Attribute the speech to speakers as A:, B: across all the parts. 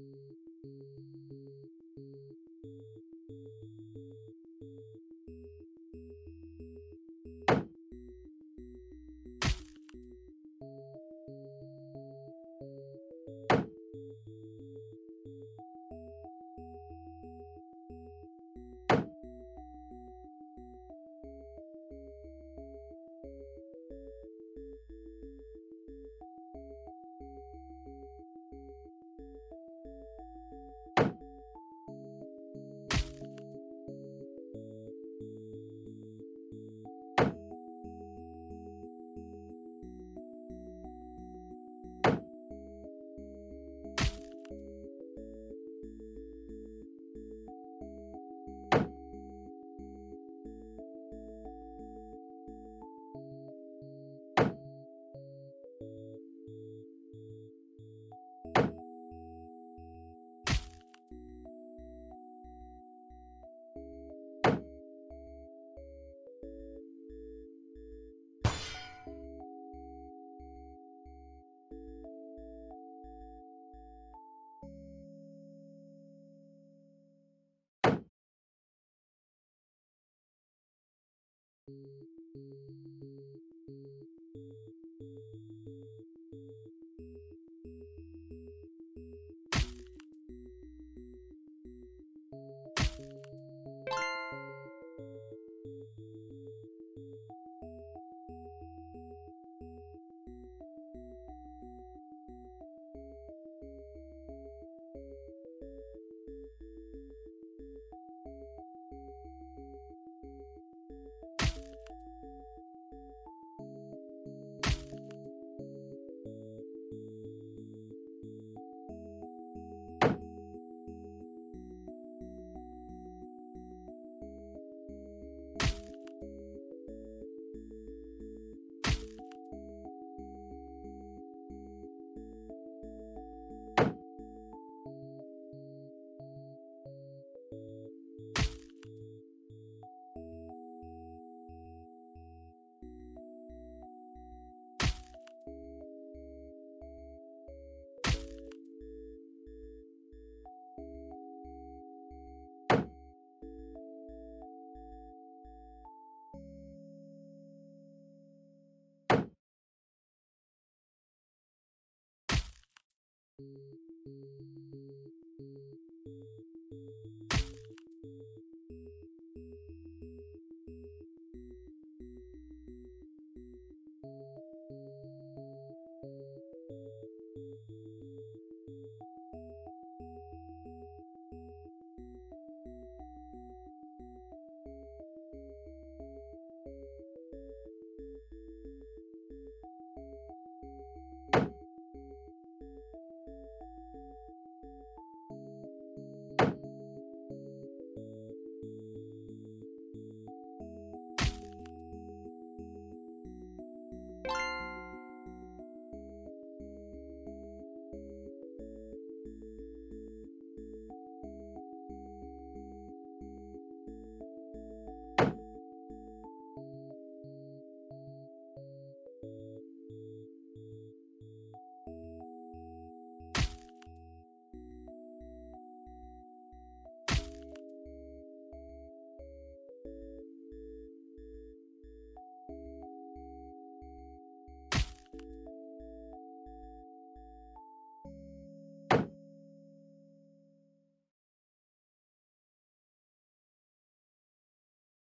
A: you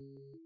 A: you